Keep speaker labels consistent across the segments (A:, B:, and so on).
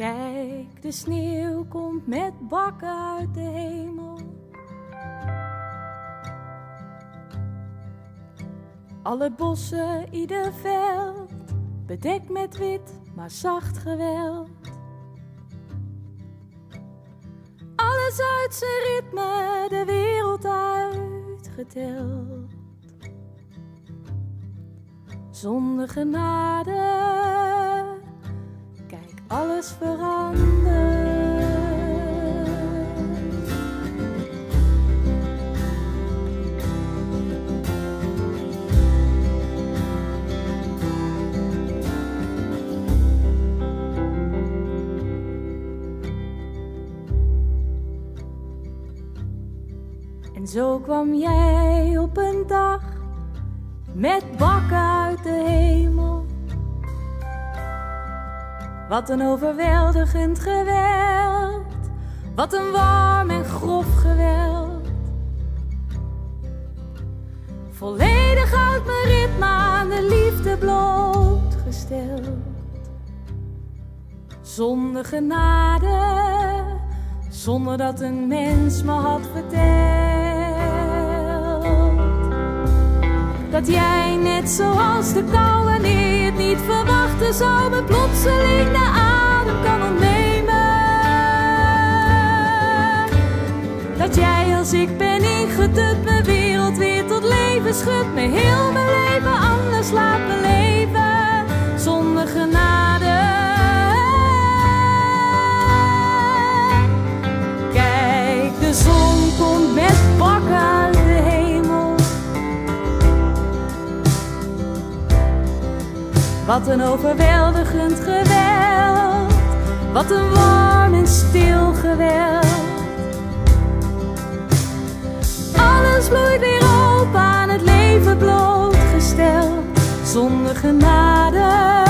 A: Kijk, de sneeuw komt met bakken uit de hemel. Alle bossen, ieder veld, bedekt met wit, maar zacht geweld. Alles uit zijn ritme, de wereld uitgeteld. Zonder genade, alles verandert. En zo kwam jij op een dag met bakken uit de hemel. Wat een overweldigend geweld, wat een warm en grof geweld. Volledig uit mijn ritme aan de liefde blootgesteld. Zonder genade, zonder dat een mens me had verteld. Dat jij net zoals de kou wanneer je het niet verwachtte zou me plotseling de adem kan ontnemen. Dat jij als ik ben ingedut mijn wereld weer tot leven schudt. Me heel mijn leven anders laat me Wat een overweldigend geweld, wat een warm en stil geweld. Alles bloeit weer op aan het leven blootgesteld, zonder genade,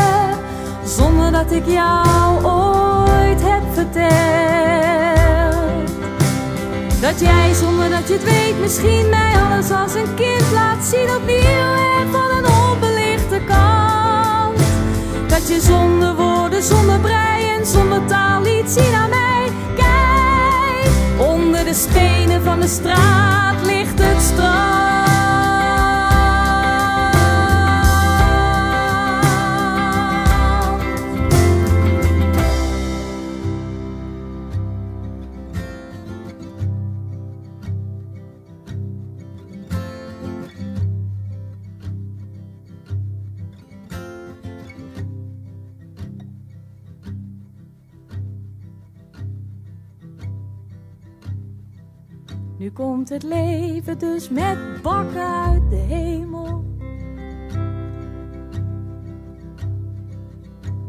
A: zonder dat ik jou ooit heb verteld. Dat jij zonder dat je het weet misschien mij alles als een kind laat zien opnieuw en van een. Zonder woorden, zonder brei en zonder taal liet zien aan mij. Kijk, onder de stenen van de straat ligt het strand. Nu komt het leven dus met bakken uit de hemel.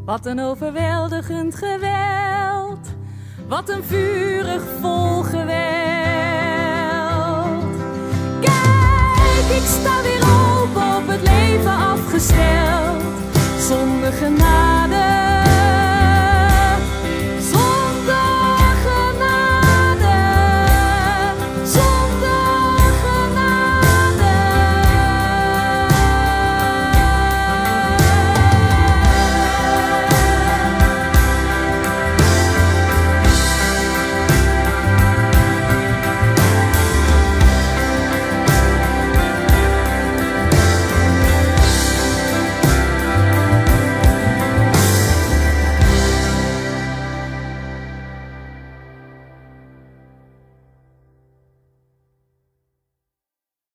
A: Wat een overweldigend geweld, wat een vurig vol geweld. Kijk, ik sta